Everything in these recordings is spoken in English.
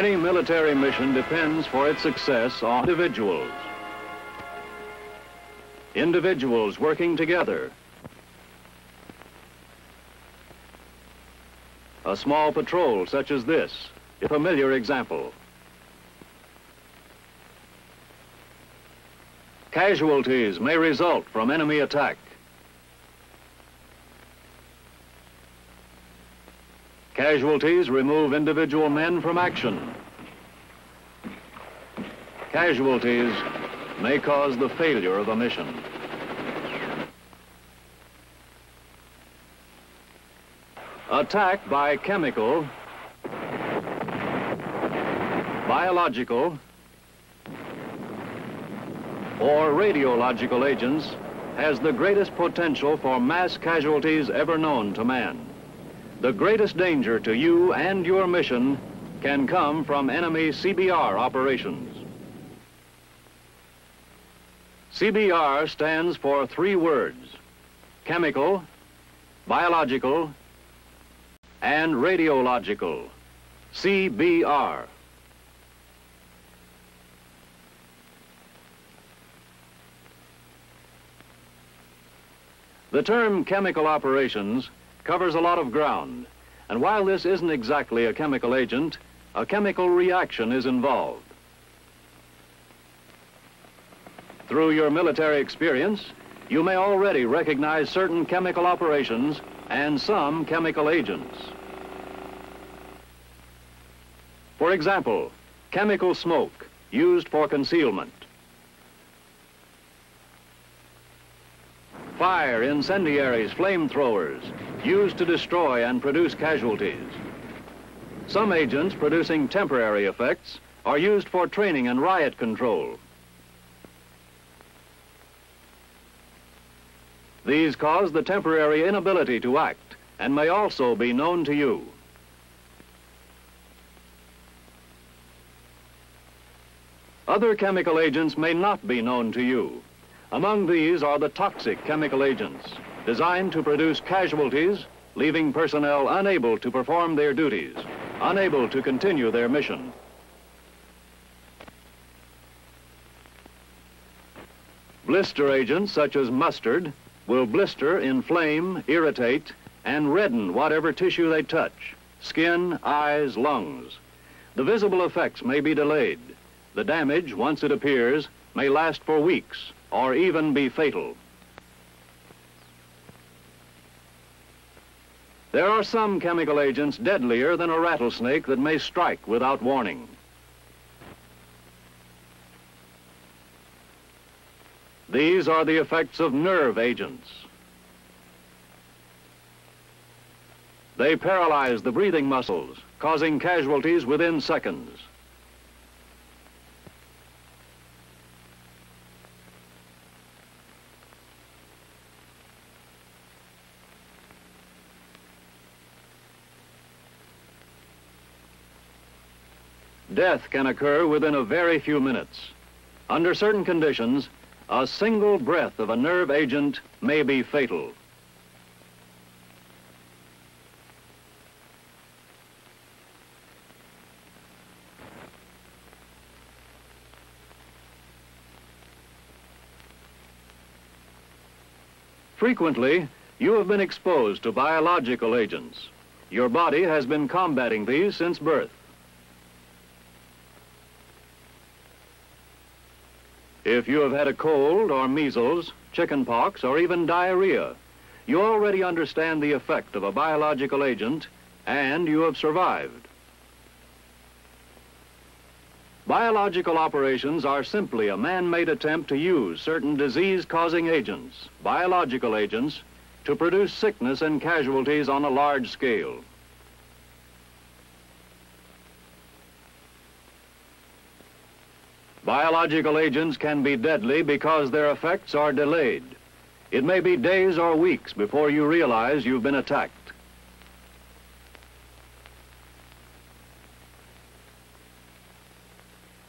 Any military mission depends for its success on individuals. Individuals working together. A small patrol such as this, a familiar example. Casualties may result from enemy attack. Casualties remove individual men from action. Casualties may cause the failure of a mission. Attack by chemical, biological, or radiological agents has the greatest potential for mass casualties ever known to man. The greatest danger to you and your mission can come from enemy CBR operations. CBR stands for three words, chemical, biological, and radiological, CBR. The term chemical operations covers a lot of ground. And while this isn't exactly a chemical agent, a chemical reaction is involved. Through your military experience, you may already recognize certain chemical operations and some chemical agents. For example, chemical smoke used for concealment. Fire, incendiaries, flamethrowers, used to destroy and produce casualties. Some agents producing temporary effects are used for training and riot control. These cause the temporary inability to act and may also be known to you. Other chemical agents may not be known to you. Among these are the toxic chemical agents, designed to produce casualties, leaving personnel unable to perform their duties, unable to continue their mission. Blister agents such as mustard will blister, inflame, irritate, and redden whatever tissue they touch, skin, eyes, lungs. The visible effects may be delayed. The damage, once it appears, may last for weeks or even be fatal. There are some chemical agents deadlier than a rattlesnake that may strike without warning. These are the effects of nerve agents. They paralyze the breathing muscles, causing casualties within seconds. Death can occur within a very few minutes. Under certain conditions, a single breath of a nerve agent may be fatal. Frequently, you have been exposed to biological agents. Your body has been combating these since birth. If you have had a cold or measles, chickenpox, or even diarrhea, you already understand the effect of a biological agent and you have survived. Biological operations are simply a man-made attempt to use certain disease-causing agents, biological agents, to produce sickness and casualties on a large scale. Biological agents can be deadly because their effects are delayed. It may be days or weeks before you realize you've been attacked.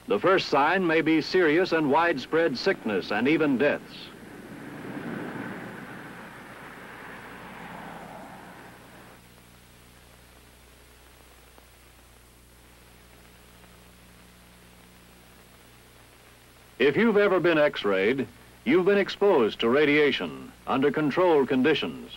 The first sign may be serious and widespread sickness and even deaths. If you've ever been x-rayed, you've been exposed to radiation under controlled conditions.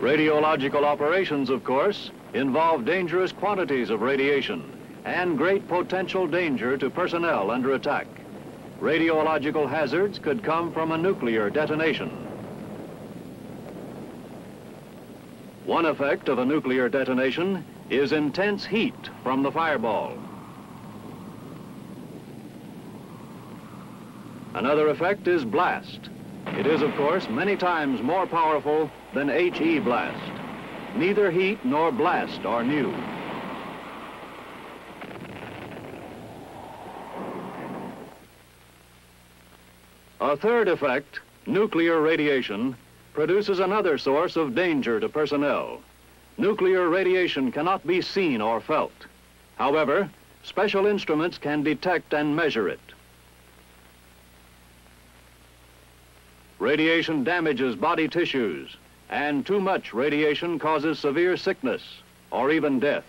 Radiological operations, of course, involve dangerous quantities of radiation and great potential danger to personnel under attack. Radiological hazards could come from a nuclear detonation. One effect of a nuclear detonation is intense heat from the fireball. Another effect is blast. It is, of course, many times more powerful than HE blast. Neither heat nor blast are new. A third effect, nuclear radiation, produces another source of danger to personnel. Nuclear radiation cannot be seen or felt. However, special instruments can detect and measure it. Radiation damages body tissues, and too much radiation causes severe sickness or even death.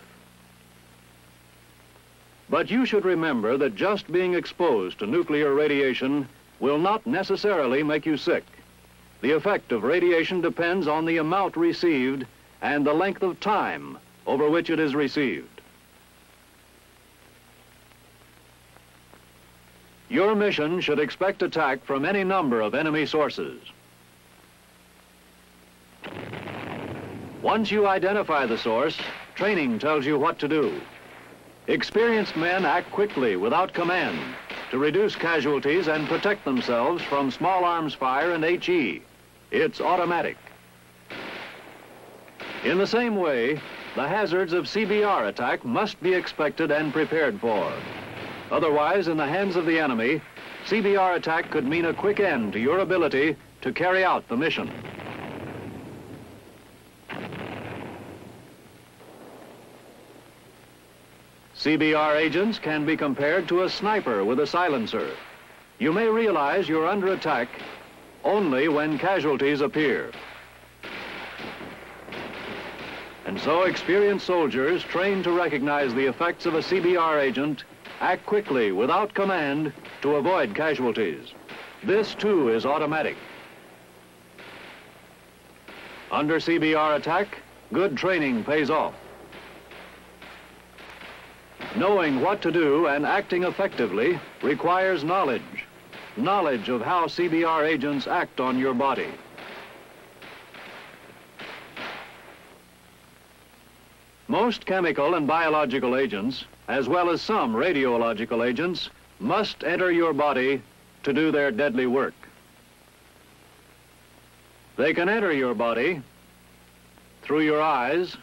But you should remember that just being exposed to nuclear radiation will not necessarily make you sick. The effect of radiation depends on the amount received and the length of time over which it is received. Your mission should expect attack from any number of enemy sources. Once you identify the source, training tells you what to do. Experienced men act quickly without command to reduce casualties and protect themselves from small arms fire and HE. It's automatic. In the same way, the hazards of CBR attack must be expected and prepared for. Otherwise, in the hands of the enemy, CBR attack could mean a quick end to your ability to carry out the mission. CBR agents can be compared to a sniper with a silencer. You may realize you're under attack only when casualties appear. And so experienced soldiers trained to recognize the effects of a CBR agent Act quickly, without command, to avoid casualties. This, too, is automatic. Under CBR attack, good training pays off. Knowing what to do and acting effectively requires knowledge. Knowledge of how CBR agents act on your body. Most chemical and biological agents as well as some radiological agents, must enter your body to do their deadly work. They can enter your body through your eyes,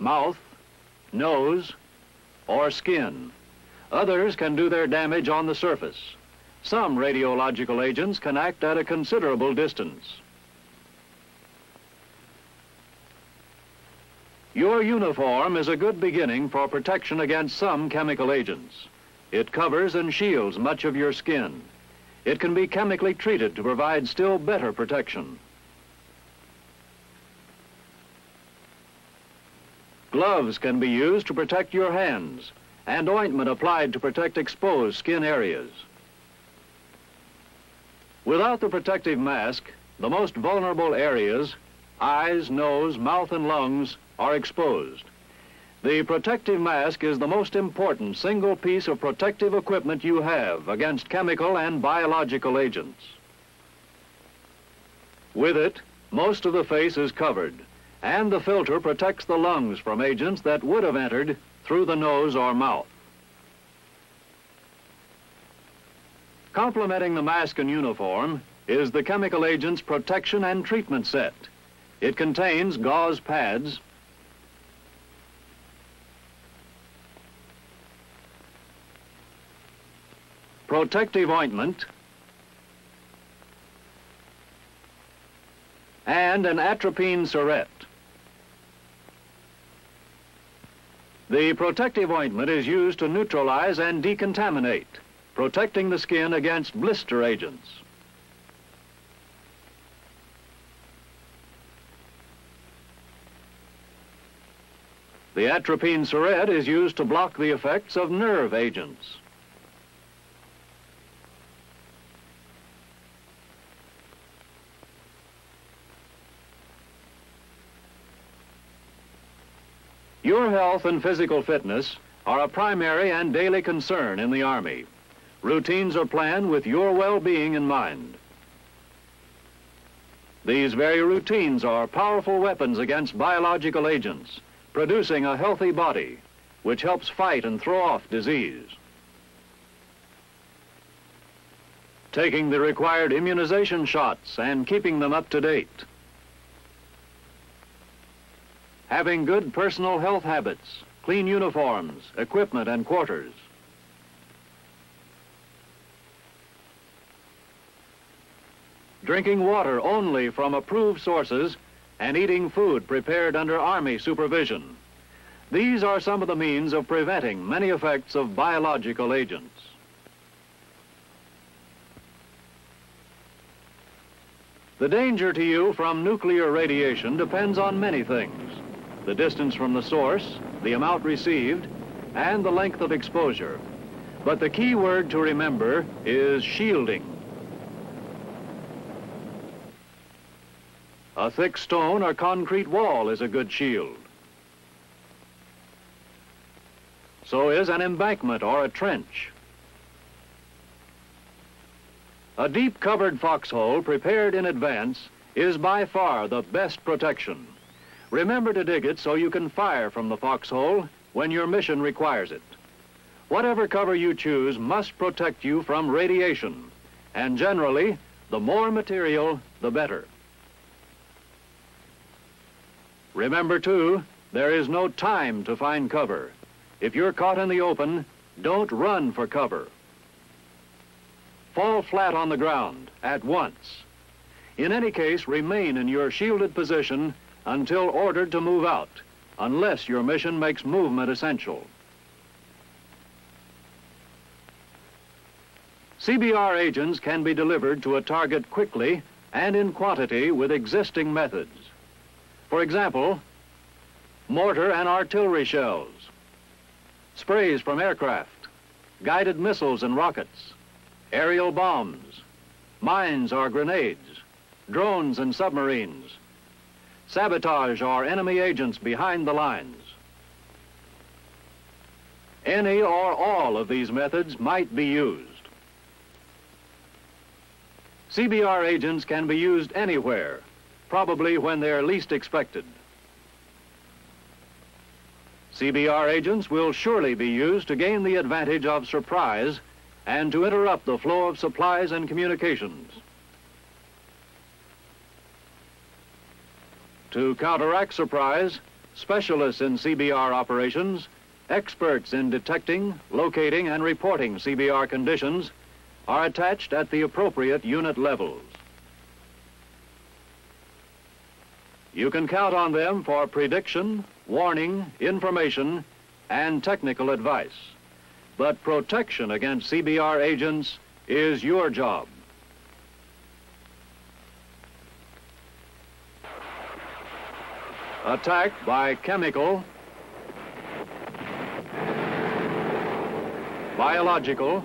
mouth, nose, or skin. Others can do their damage on the surface. Some radiological agents can act at a considerable distance. Your uniform is a good beginning for protection against some chemical agents. It covers and shields much of your skin. It can be chemically treated to provide still better protection. Gloves can be used to protect your hands and ointment applied to protect exposed skin areas. Without the protective mask, the most vulnerable areas, eyes, nose, mouth, and lungs, are exposed. The protective mask is the most important single piece of protective equipment you have against chemical and biological agents. With it, most of the face is covered, and the filter protects the lungs from agents that would have entered through the nose or mouth. Complementing the mask and uniform is the chemical agent's protection and treatment set. It contains gauze pads, protective ointment, and an atropine syrette. The protective ointment is used to neutralize and decontaminate, protecting the skin against blister agents. The atropine syrette is used to block the effects of nerve agents. Your health and physical fitness are a primary and daily concern in the Army. Routines are planned with your well-being in mind. These very routines are powerful weapons against biological agents, producing a healthy body, which helps fight and throw off disease. Taking the required immunization shots and keeping them up to date. Having good personal health habits, clean uniforms, equipment, and quarters. Drinking water only from approved sources and eating food prepared under Army supervision. These are some of the means of preventing many effects of biological agents. The danger to you from nuclear radiation depends on many things. The distance from the source, the amount received, and the length of exposure. But the key word to remember is shielding. A thick stone or concrete wall is a good shield. So is an embankment or a trench. A deep covered foxhole prepared in advance is by far the best protection. Remember to dig it so you can fire from the foxhole when your mission requires it. Whatever cover you choose must protect you from radiation, and generally, the more material, the better. Remember, too, there is no time to find cover. If you're caught in the open, don't run for cover. Fall flat on the ground at once. In any case, remain in your shielded position until ordered to move out, unless your mission makes movement essential. CBR agents can be delivered to a target quickly and in quantity with existing methods. For example, mortar and artillery shells, sprays from aircraft, guided missiles and rockets, aerial bombs, mines or grenades, drones and submarines, sabotage our enemy agents behind the lines. Any or all of these methods might be used. CBR agents can be used anywhere, probably when they're least expected. CBR agents will surely be used to gain the advantage of surprise and to interrupt the flow of supplies and communications. To counteract surprise, specialists in CBR operations, experts in detecting, locating, and reporting CBR conditions are attached at the appropriate unit levels. You can count on them for prediction, warning, information, and technical advice. But protection against CBR agents is your job. Attack by chemical, biological,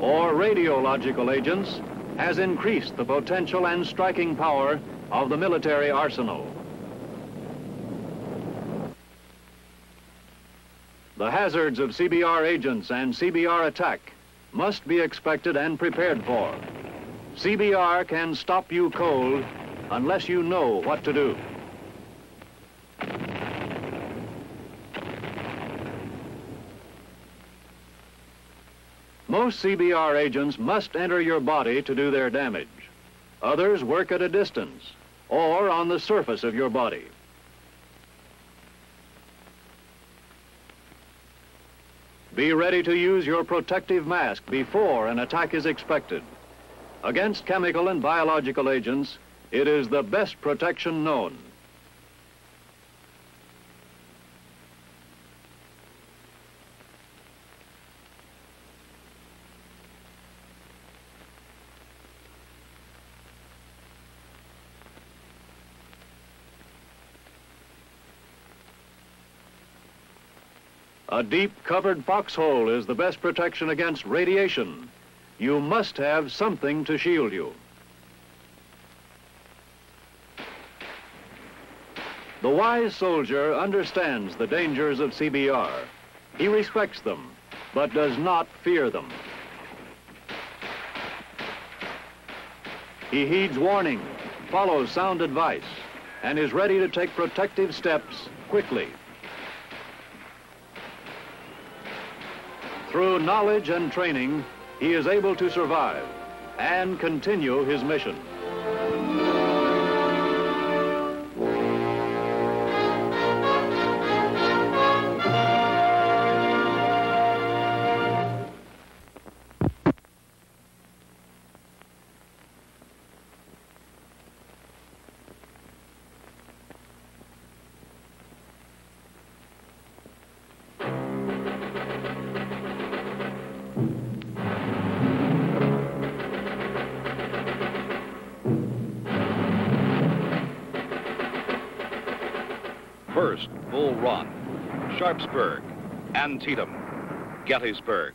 or radiological agents has increased the potential and striking power of the military arsenal. The hazards of CBR agents and CBR attack must be expected and prepared for. CBR can stop you cold unless you know what to do. Most CBR agents must enter your body to do their damage. Others work at a distance or on the surface of your body. Be ready to use your protective mask before an attack is expected. Against chemical and biological agents, it is the best protection known. A deep covered foxhole is the best protection against radiation. You must have something to shield you. The wise soldier understands the dangers of CBR. He respects them, but does not fear them. He heeds warning, follows sound advice, and is ready to take protective steps quickly. Through knowledge and training, he is able to survive and continue his mission. Sharpsburg, Antietam, Gettysburg.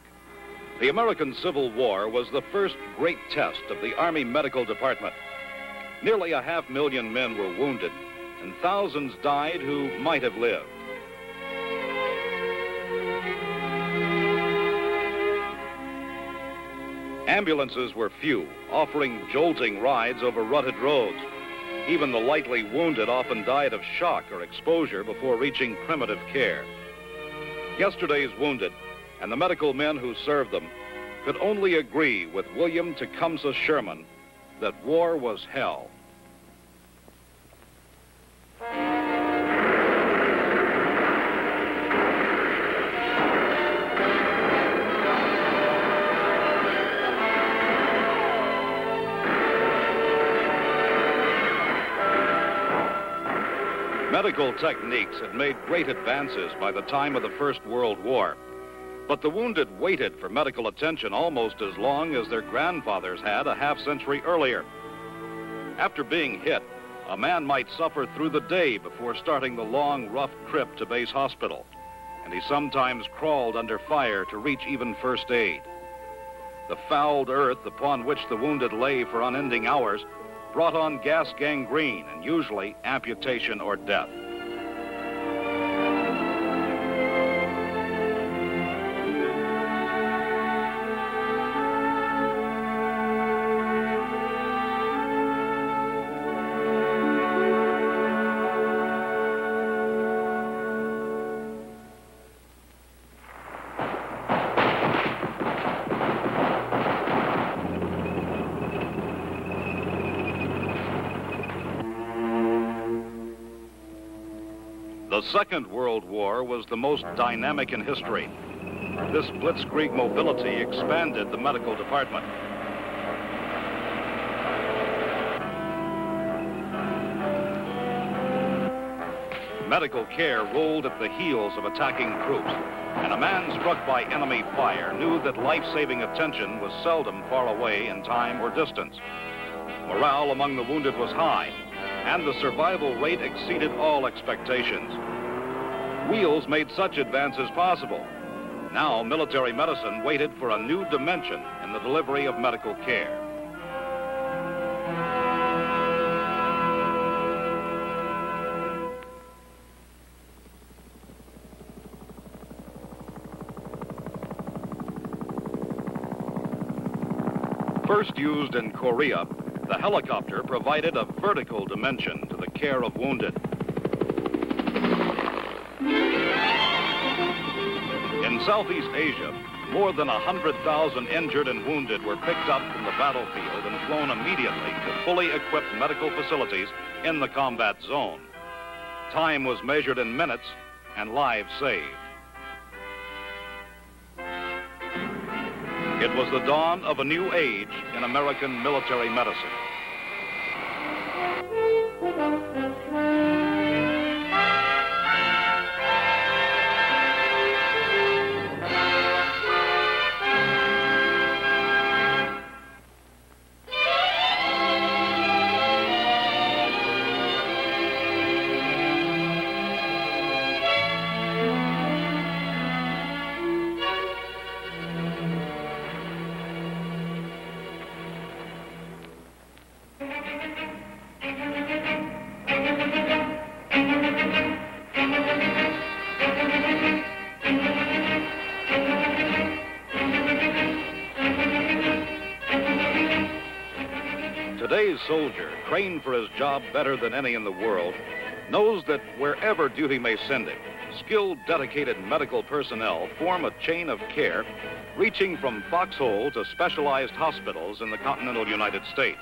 The American Civil War was the first great test of the Army Medical Department. Nearly a half million men were wounded, and thousands died who might have lived. Ambulances were few, offering jolting rides over rutted roads. Even the lightly wounded often died of shock or exposure before reaching primitive care. Yesterday's wounded and the medical men who served them could only agree with William Tecumseh Sherman that war was hell. Medical techniques had made great advances by the time of the First World War. But the wounded waited for medical attention almost as long as their grandfathers had a half century earlier. After being hit, a man might suffer through the day before starting the long, rough trip to base hospital, and he sometimes crawled under fire to reach even first aid. The fouled earth upon which the wounded lay for unending hours brought on gas gangrene and usually amputation or death. Second World War was the most dynamic in history. This blitzkrieg mobility expanded the medical department. Medical care rolled at the heels of attacking troops, and a man struck by enemy fire knew that life-saving attention was seldom far away in time or distance. Morale among the wounded was high, and the survival rate exceeded all expectations. Wheels made such advances possible. Now, military medicine waited for a new dimension in the delivery of medical care. First used in Korea, the helicopter provided a vertical dimension to the care of wounded. Southeast Asia, more than 100,000 injured and wounded were picked up from the battlefield and flown immediately to fully equipped medical facilities in the combat zone. Time was measured in minutes and lives saved. It was the dawn of a new age in American military medicine. Today's soldier, trained for his job better than any in the world, knows that wherever duty may send him, skilled, dedicated medical personnel form a chain of care reaching from foxhole to specialized hospitals in the continental United States.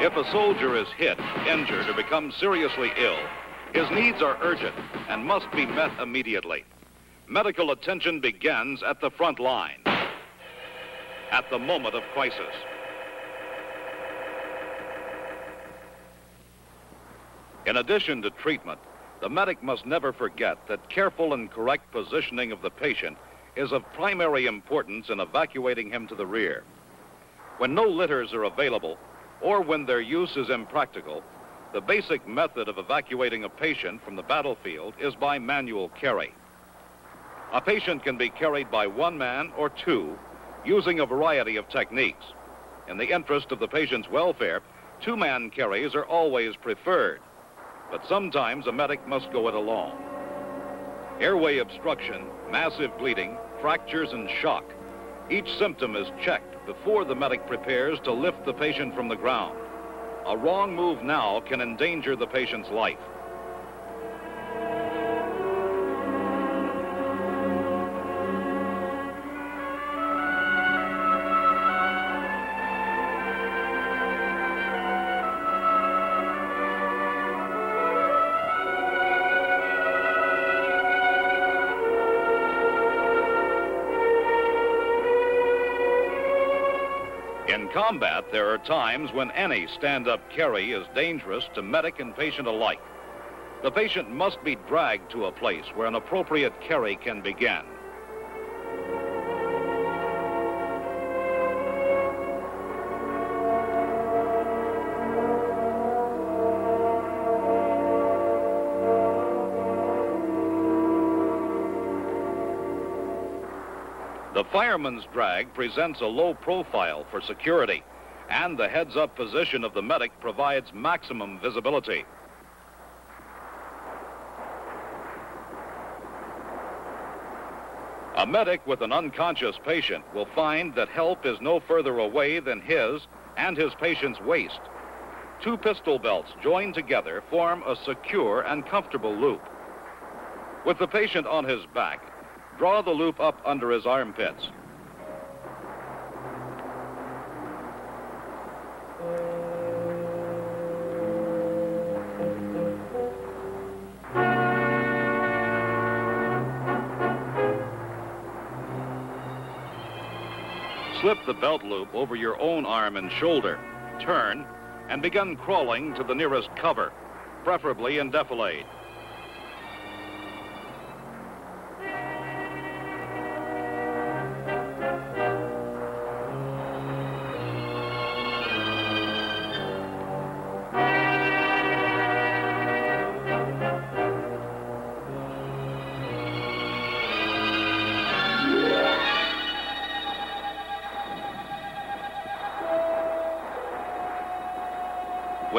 If a soldier is hit, injured, or becomes seriously ill, his needs are urgent and must be met immediately. Medical attention begins at the front line, at the moment of crisis. In addition to treatment, the medic must never forget that careful and correct positioning of the patient is of primary importance in evacuating him to the rear. When no litters are available, or when their use is impractical, the basic method of evacuating a patient from the battlefield is by manual carry. A patient can be carried by one man or two using a variety of techniques. In the interest of the patient's welfare, two-man carries are always preferred, but sometimes a medic must go it alone. Airway obstruction, massive bleeding, fractures, and shock. Each symptom is checked before the medic prepares to lift the patient from the ground. A wrong move now can endanger the patient's life. In combat, there are times when any stand-up carry is dangerous to medic and patient alike. The patient must be dragged to a place where an appropriate carry can begin. Fireman's drag presents a low profile for security, and the heads-up position of the medic provides maximum visibility. A medic with an unconscious patient will find that help is no further away than his and his patient's waist. Two pistol belts joined together form a secure and comfortable loop. With the patient on his back, draw the loop up under his armpits. Slip the belt loop over your own arm and shoulder, turn, and begin crawling to the nearest cover, preferably in defilade.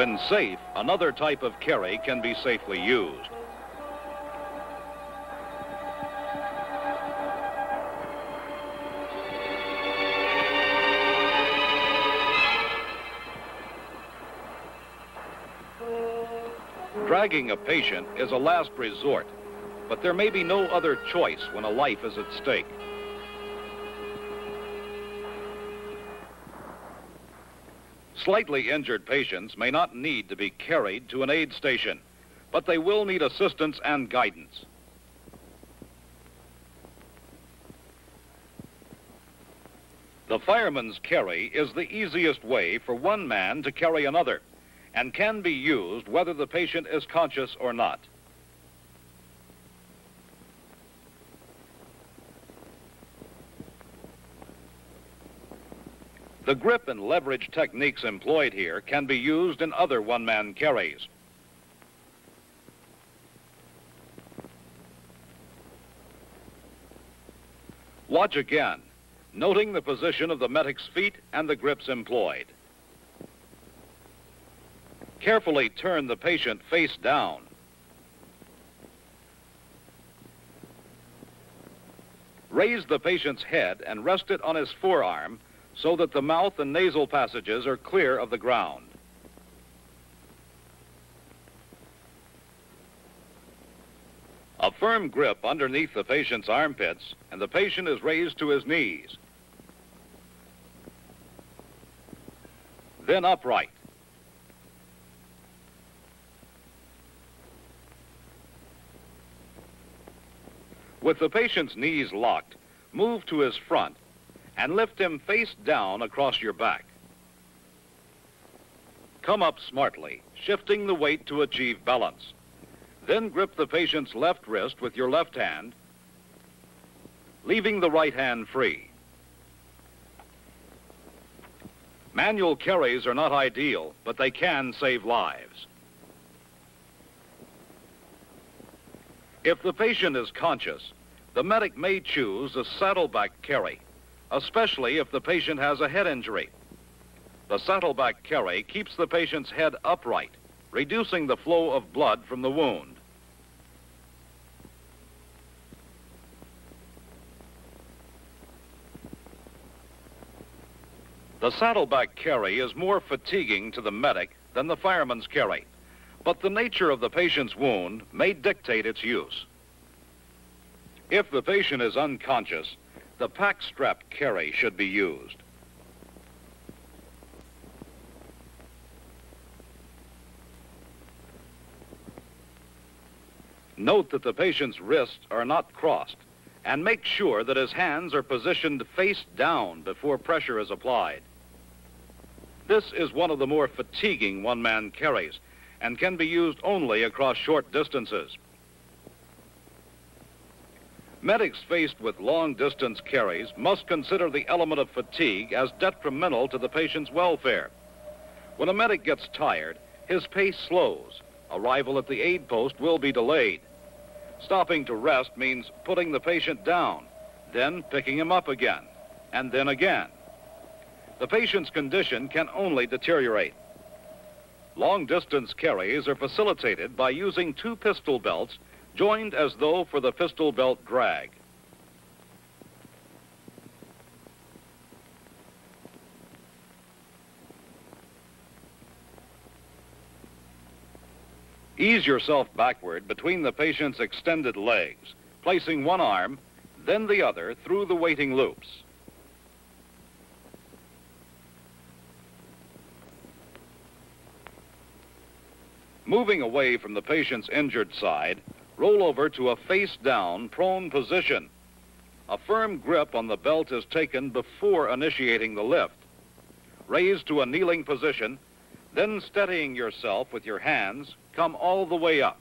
When safe, another type of carry can be safely used. Dragging a patient is a last resort, but there may be no other choice when a life is at stake. Slightly injured patients may not need to be carried to an aid station, but they will need assistance and guidance. The fireman's carry is the easiest way for one man to carry another and can be used whether the patient is conscious or not. The grip and leverage techniques employed here can be used in other one-man carries. Watch again, noting the position of the medic's feet and the grips employed. Carefully turn the patient face down. Raise the patient's head and rest it on his forearm so that the mouth and nasal passages are clear of the ground. A firm grip underneath the patient's armpits and the patient is raised to his knees. Then upright. With the patient's knees locked, move to his front and lift him face down across your back. Come up smartly, shifting the weight to achieve balance. Then grip the patient's left wrist with your left hand, leaving the right hand free. Manual carries are not ideal, but they can save lives. If the patient is conscious, the medic may choose a saddleback carry, especially if the patient has a head injury. The saddleback carry keeps the patient's head upright, reducing the flow of blood from the wound. The saddleback carry is more fatiguing to the medic than the fireman's carry, but the nature of the patient's wound may dictate its use. If the patient is unconscious, the pack strap carry should be used. Note that the patient's wrists are not crossed and make sure that his hands are positioned face down before pressure is applied. This is one of the more fatiguing one-man carries and can be used only across short distances. Medics faced with long-distance carries must consider the element of fatigue as detrimental to the patient's welfare. When a medic gets tired, his pace slows. Arrival at the aid post will be delayed. Stopping to rest means putting the patient down, then picking him up again, and then again the patient's condition can only deteriorate. Long-distance carries are facilitated by using two pistol belts joined as though for the pistol belt drag. Ease yourself backward between the patient's extended legs, placing one arm, then the other through the waiting loops. Moving away from the patient's injured side, roll over to a face-down, prone position. A firm grip on the belt is taken before initiating the lift. Raise to a kneeling position, then steadying yourself with your hands, come all the way up.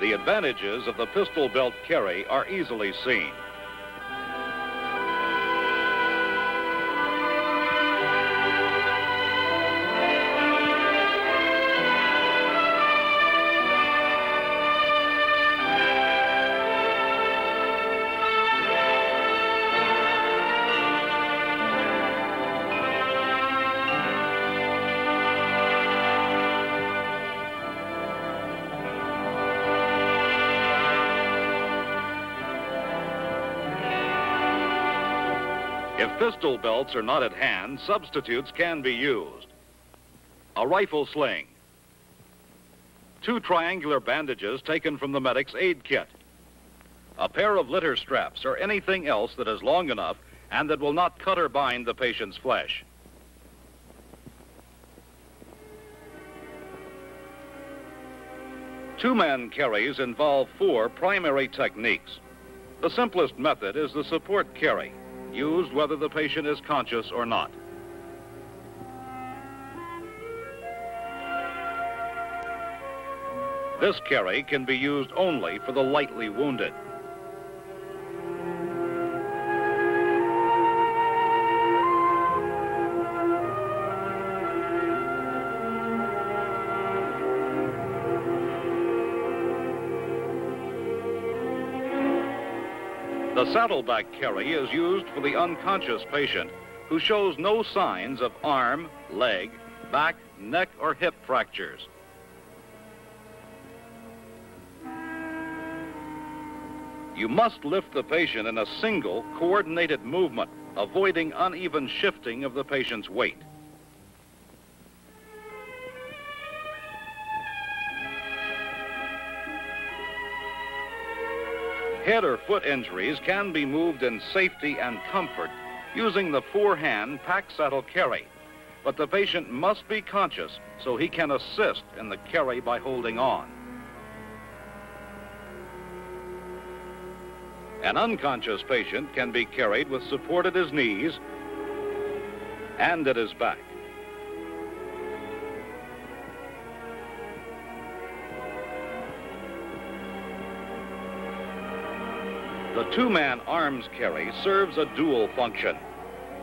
The advantages of the pistol belt carry are easily seen. If pistol belts are not at hand, substitutes can be used. A rifle sling. Two triangular bandages taken from the medic's aid kit. A pair of litter straps or anything else that is long enough and that will not cut or bind the patient's flesh. Two-man carries involve four primary techniques. The simplest method is the support carry used whether the patient is conscious or not. This carry can be used only for the lightly wounded. The saddleback carry is used for the unconscious patient who shows no signs of arm, leg, back, neck, or hip fractures. You must lift the patient in a single, coordinated movement, avoiding uneven shifting of the patient's weight. Head or foot injuries can be moved in safety and comfort using the four-hand pack saddle carry. But the patient must be conscious so he can assist in the carry by holding on. An unconscious patient can be carried with support at his knees and at his back. The two-man arms carry serves a dual function.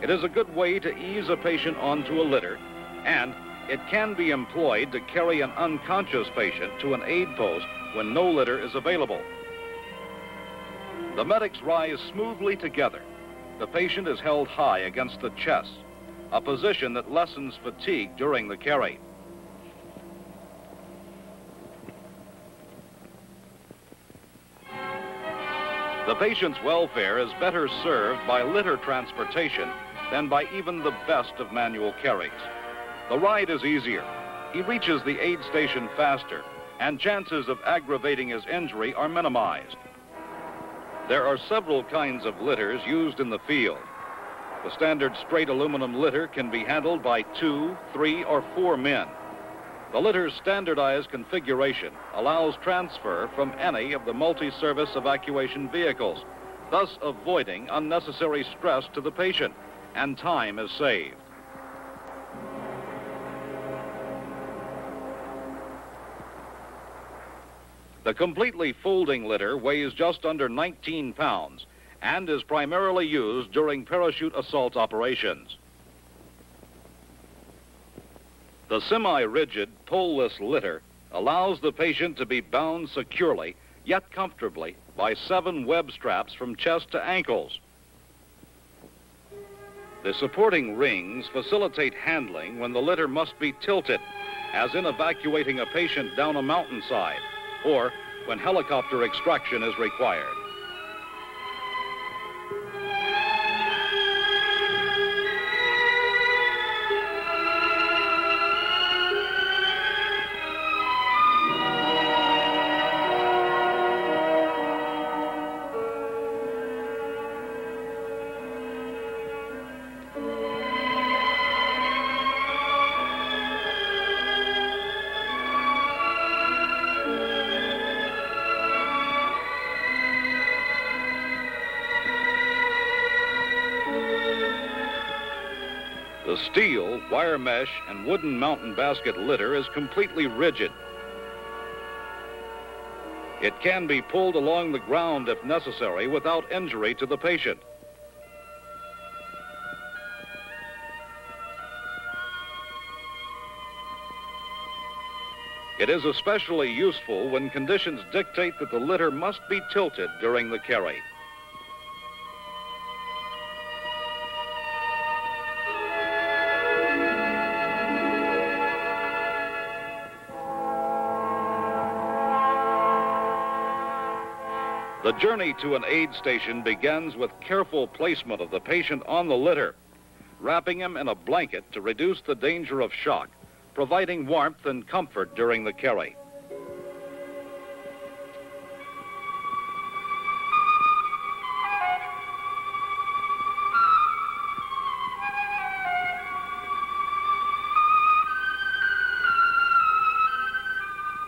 It is a good way to ease a patient onto a litter, and it can be employed to carry an unconscious patient to an aid post when no litter is available. The medics rise smoothly together. The patient is held high against the chest, a position that lessens fatigue during the carry. The patient's welfare is better served by litter transportation than by even the best of manual carries. The ride is easier. He reaches the aid station faster, and chances of aggravating his injury are minimized. There are several kinds of litters used in the field. The standard straight aluminum litter can be handled by two, three, or four men. The litter's standardized configuration allows transfer from any of the multi-service evacuation vehicles, thus avoiding unnecessary stress to the patient, and time is saved. The completely folding litter weighs just under 19 pounds and is primarily used during parachute assault operations. The semi-rigid, pole-less litter allows the patient to be bound securely, yet comfortably, by seven web straps from chest to ankles. The supporting rings facilitate handling when the litter must be tilted, as in evacuating a patient down a mountainside, or when helicopter extraction is required. Mesh, and wooden mountain basket litter is completely rigid. It can be pulled along the ground if necessary without injury to the patient. It is especially useful when conditions dictate that the litter must be tilted during the carry. The journey to an aid station begins with careful placement of the patient on the litter, wrapping him in a blanket to reduce the danger of shock, providing warmth and comfort during the carry.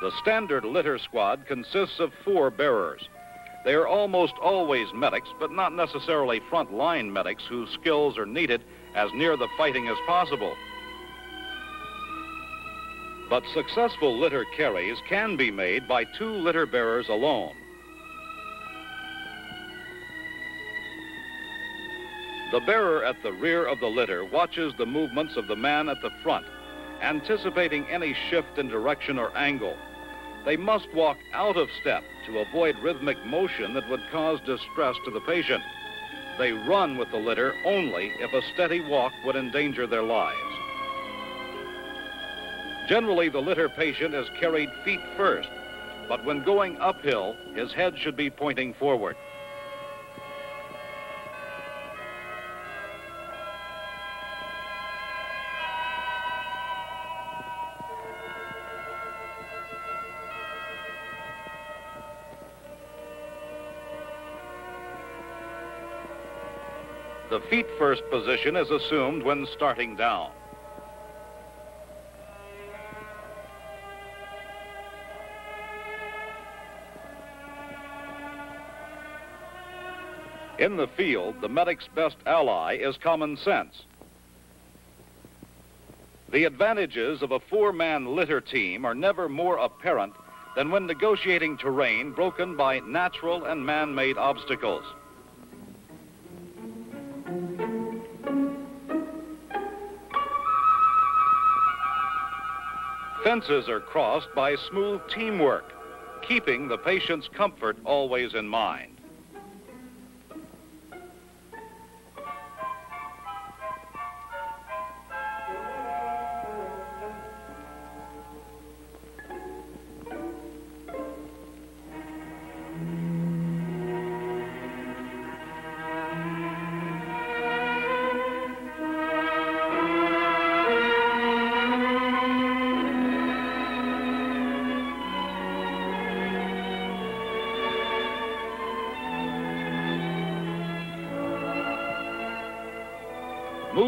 The standard litter squad consists of four bearers. They are almost always medics, but not necessarily front-line medics whose skills are needed as near the fighting as possible. But successful litter carries can be made by two litter bearers alone. The bearer at the rear of the litter watches the movements of the man at the front, anticipating any shift in direction or angle. They must walk out of step to avoid rhythmic motion that would cause distress to the patient. They run with the litter only if a steady walk would endanger their lives. Generally, the litter patient is carried feet first, but when going uphill, his head should be pointing forward. Feet first position is assumed when starting down. In the field, the medic's best ally is common sense. The advantages of a four-man litter team are never more apparent than when negotiating terrain broken by natural and man-made obstacles. Fences are crossed by smooth teamwork, keeping the patient's comfort always in mind.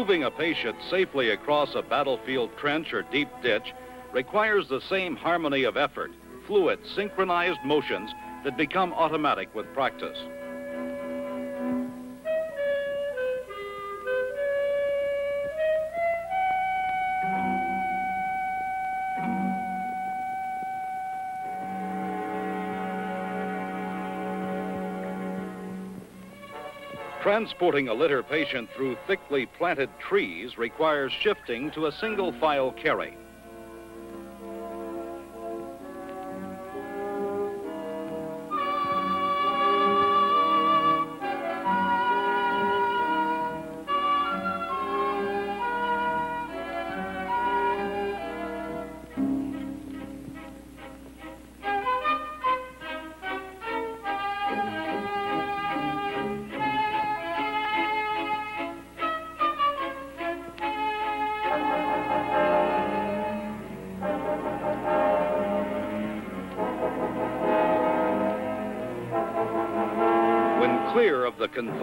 Moving a patient safely across a battlefield trench or deep ditch requires the same harmony of effort, fluid, synchronized motions that become automatic with practice. Transporting a litter patient through thickly planted trees requires shifting to a single file carry.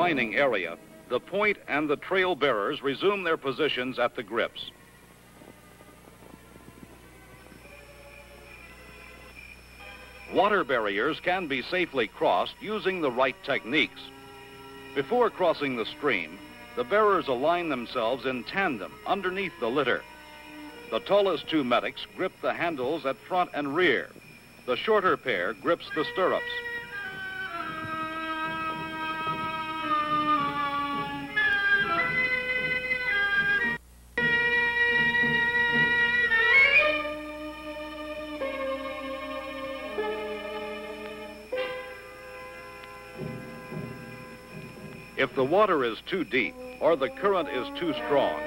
Area, the point and the trail bearers resume their positions at the grips. Water barriers can be safely crossed using the right techniques. Before crossing the stream, the bearers align themselves in tandem underneath the litter. The tallest two medics grip the handles at front and rear. The shorter pair grips the stirrups. Water is too deep or the current is too strong,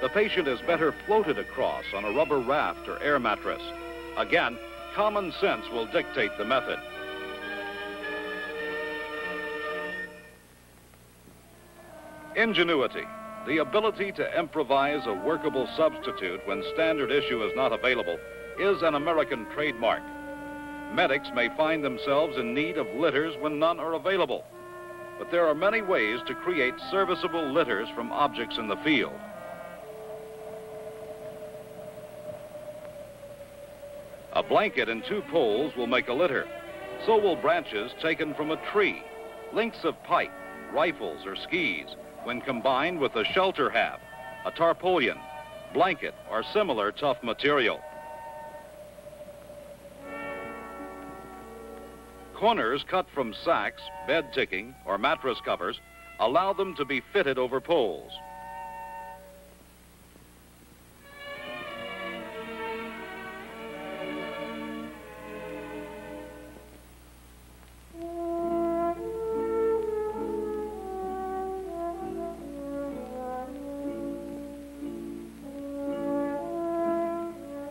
the patient is better floated across on a rubber raft or air mattress. Again, common sense will dictate the method. Ingenuity, the ability to improvise a workable substitute when standard issue is not available, is an American trademark. Medics may find themselves in need of litters when none are available but there are many ways to create serviceable litters from objects in the field. A blanket and two poles will make a litter. So will branches taken from a tree, lengths of pipe, rifles, or skis, when combined with a shelter half, a tarpaulin, blanket, or similar tough material. Corners cut from sacks, bed ticking, or mattress covers allow them to be fitted over poles.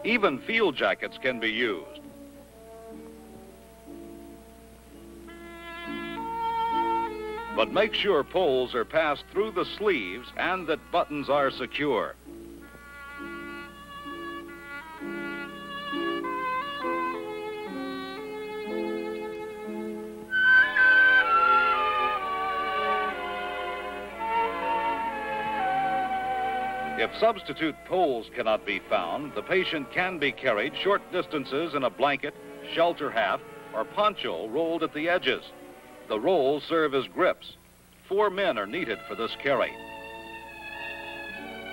Even field jackets can be used. But make sure poles are passed through the sleeves and that buttons are secure. If substitute poles cannot be found, the patient can be carried short distances in a blanket, shelter half, or poncho rolled at the edges. The rolls serve as grips. Four men are needed for this carry.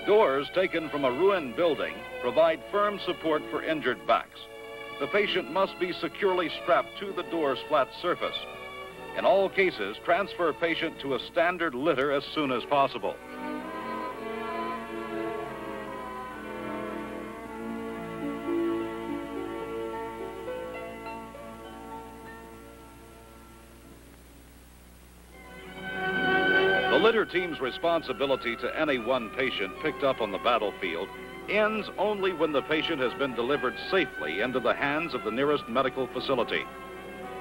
Doors taken from a ruined building provide firm support for injured backs. The patient must be securely strapped to the door's flat surface. In all cases, transfer patient to a standard litter as soon as possible. Responsibility to any one patient picked up on the battlefield ends only when the patient has been delivered safely into the hands of the nearest medical facility.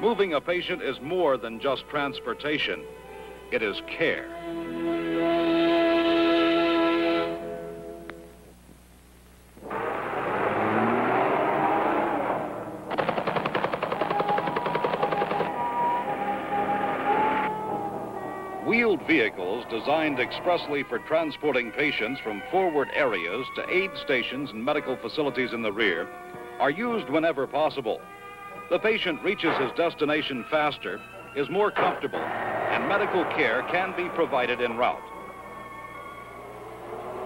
Moving a patient is more than just transportation. It is care. Designed expressly for transporting patients from forward areas to aid stations and medical facilities in the rear are used whenever possible. The patient reaches his destination faster, is more comfortable, and medical care can be provided en route.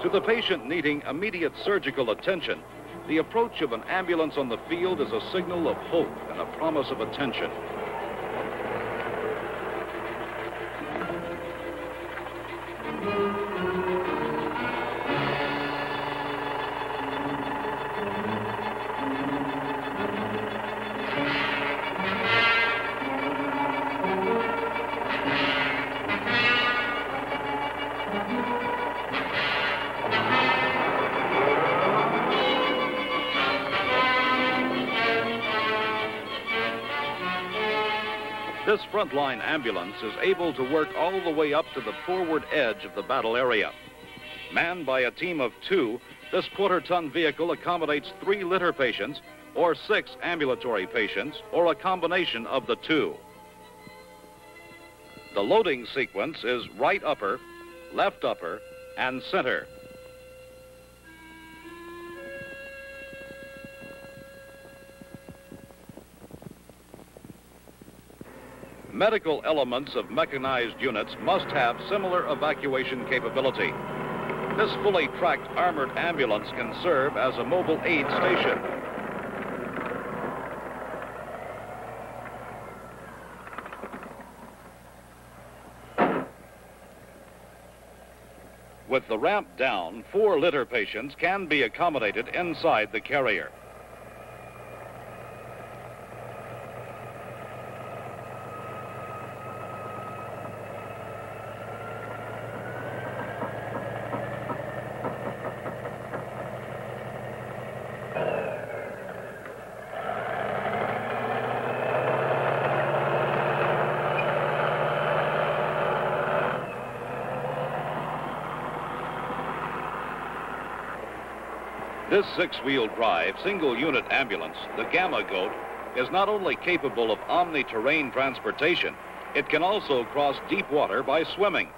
To the patient needing immediate surgical attention, the approach of an ambulance on the field is a signal of hope and a promise of attention. This frontline ambulance is able to work all the way up to the forward edge of the battle area. Manned by a team of two, this quarter-ton vehicle accommodates three litter patients or six ambulatory patients or a combination of the two. The loading sequence is right upper, left upper, and center. Medical elements of mechanized units must have similar evacuation capability. This fully tracked armored ambulance can serve as a mobile aid station. With the ramp down, four litter patients can be accommodated inside the carrier. This six-wheel drive, single-unit ambulance, the Gamma Goat, is not only capable of omni-terrain transportation, it can also cross deep water by swimming.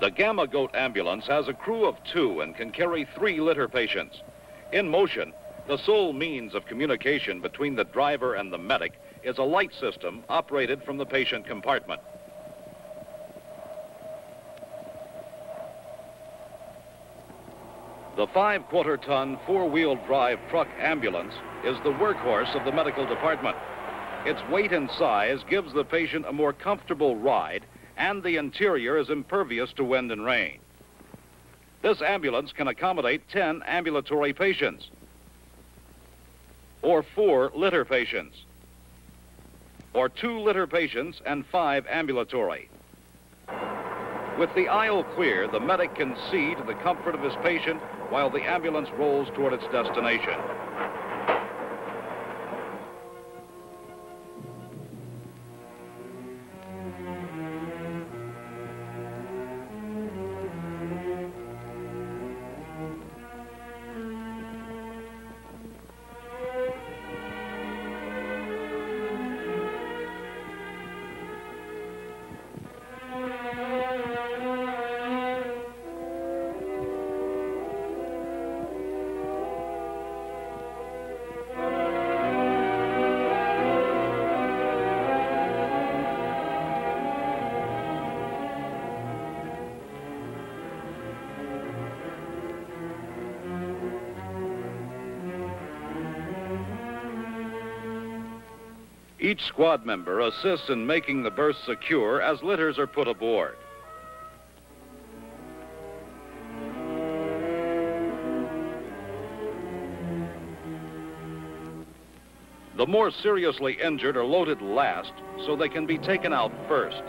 The Gamma Goat ambulance has a crew of two and can carry three litter patients. In motion, the sole means of communication between the driver and the medic is a light system operated from the patient compartment. The five-quarter-ton, four-wheel drive truck ambulance is the workhorse of the medical department. Its weight and size gives the patient a more comfortable ride, and the interior is impervious to wind and rain. This ambulance can accommodate 10 ambulatory patients or four litter patients or two litter patients and five ambulatory. With the aisle clear, the medic can see to the comfort of his patient while the ambulance rolls toward its destination. Each squad member assists in making the berth secure as litters are put aboard. The more seriously injured are loaded last so they can be taken out first.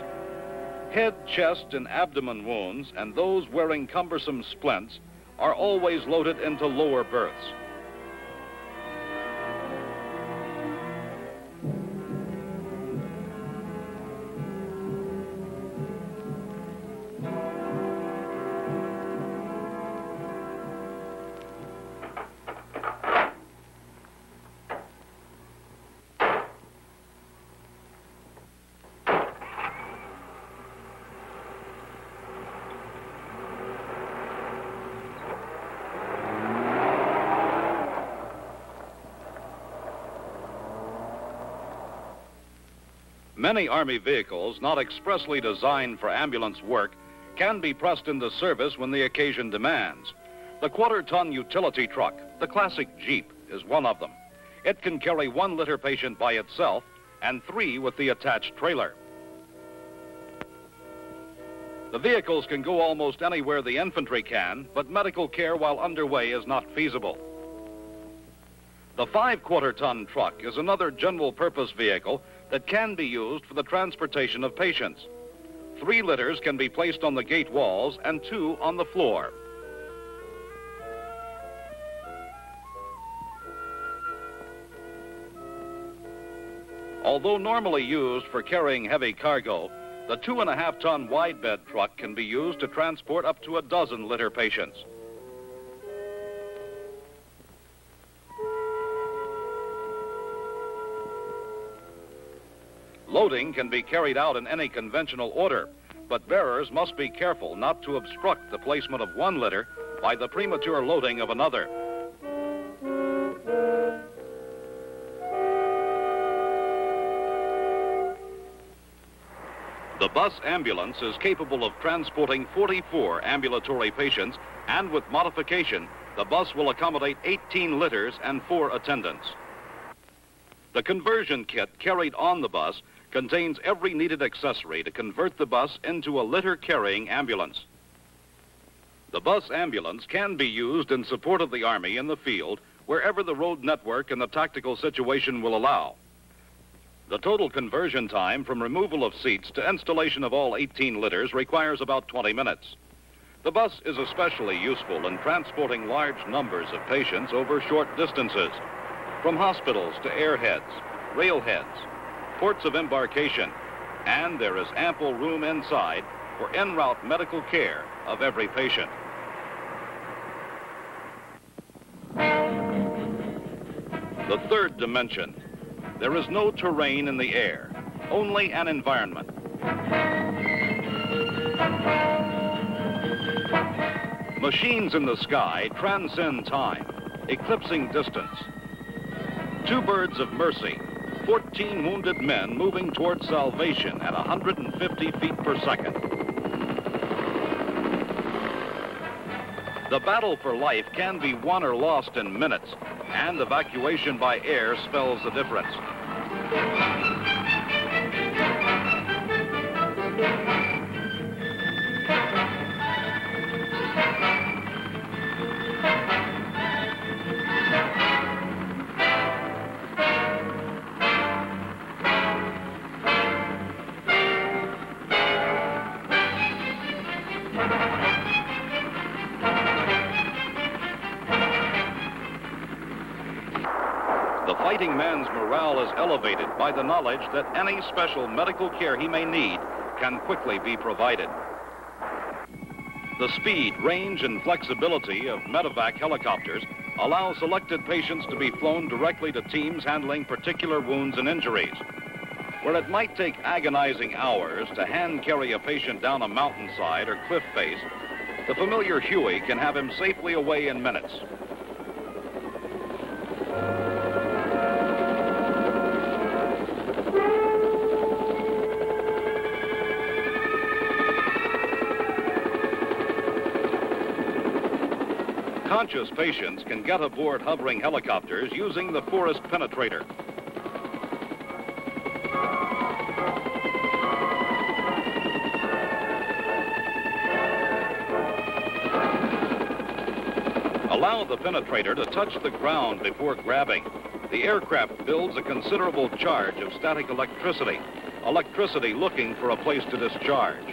Head, chest, and abdomen wounds and those wearing cumbersome splints are always loaded into lower berths. Many Army vehicles not expressly designed for ambulance work can be pressed into service when the occasion demands. The quarter-ton utility truck, the classic Jeep, is one of them. It can carry one litter patient by itself and three with the attached trailer. The vehicles can go almost anywhere the infantry can, but medical care while underway is not feasible. The five-quarter ton truck is another general purpose vehicle that can be used for the transportation of patients. Three litters can be placed on the gate walls and two on the floor. Although normally used for carrying heavy cargo, the two and a half ton wide bed truck can be used to transport up to a dozen litter patients. Loading can be carried out in any conventional order, but bearers must be careful not to obstruct the placement of one litter by the premature loading of another. The bus ambulance is capable of transporting 44 ambulatory patients, and with modification, the bus will accommodate 18 litters and four attendants. The conversion kit carried on the bus contains every needed accessory to convert the bus into a litter-carrying ambulance. The bus ambulance can be used in support of the Army in the field wherever the road network and the tactical situation will allow. The total conversion time from removal of seats to installation of all 18 litters requires about 20 minutes. The bus is especially useful in transporting large numbers of patients over short distances, from hospitals to airheads, railheads, ports of embarkation, and there is ample room inside for en route medical care of every patient. The third dimension. There is no terrain in the air, only an environment. Machines in the sky transcend time, eclipsing distance. Two birds of mercy 14 wounded men moving toward salvation at 150 feet per second. The battle for life can be won or lost in minutes, and evacuation by air spells the difference. The knowledge that any special medical care he may need can quickly be provided. The speed, range, and flexibility of medevac helicopters allow selected patients to be flown directly to teams handling particular wounds and injuries. Where it might take agonizing hours to hand carry a patient down a mountainside or cliff face, the familiar Huey can have him safely away in minutes. Conscious patients can get aboard hovering helicopters using the forest penetrator. Allow the penetrator to touch the ground before grabbing. The aircraft builds a considerable charge of static electricity, electricity looking for a place to discharge.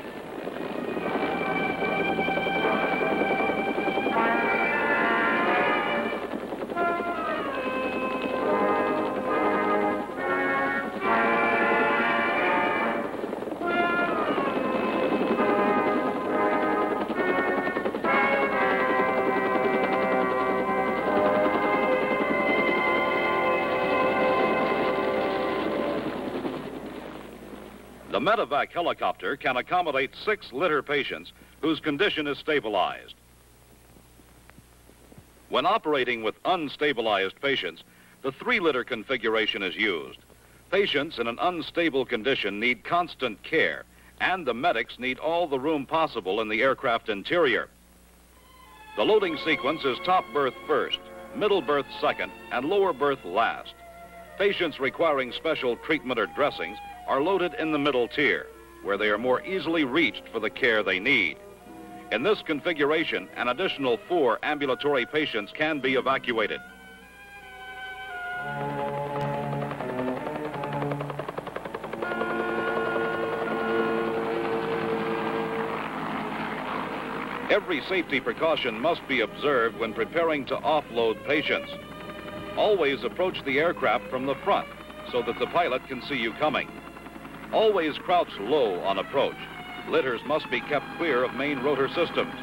Medevac helicopter can accommodate six litter patients whose condition is stabilized. When operating with unstabilized patients, the three litter configuration is used. Patients in an unstable condition need constant care, and the medics need all the room possible in the aircraft interior. The loading sequence is top berth first, middle berth second, and lower berth last. Patients requiring special treatment or dressings are loaded in the middle tier, where they are more easily reached for the care they need. In this configuration, an additional four ambulatory patients can be evacuated. Every safety precaution must be observed when preparing to offload patients. Always approach the aircraft from the front so that the pilot can see you coming. Always crouch low on approach. Litters must be kept clear of main rotor systems.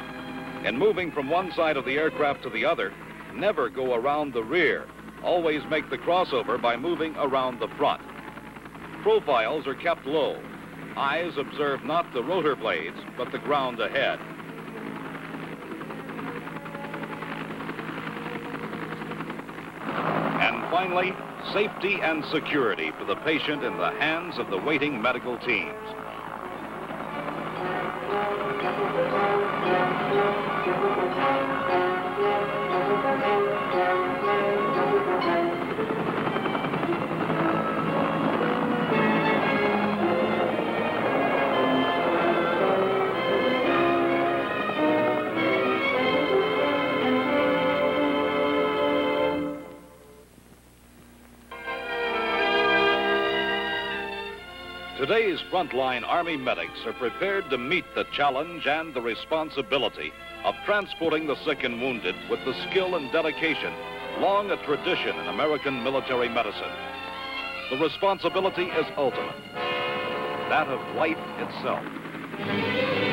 In moving from one side of the aircraft to the other, never go around the rear. Always make the crossover by moving around the front. Profiles are kept low. Eyes observe not the rotor blades, but the ground ahead. And finally, safety and security for the patient in the hands of the waiting medical teams. Today's frontline Army medics are prepared to meet the challenge and the responsibility of transporting the sick and wounded with the skill and dedication long a tradition in American military medicine. The responsibility is ultimate, that of life itself.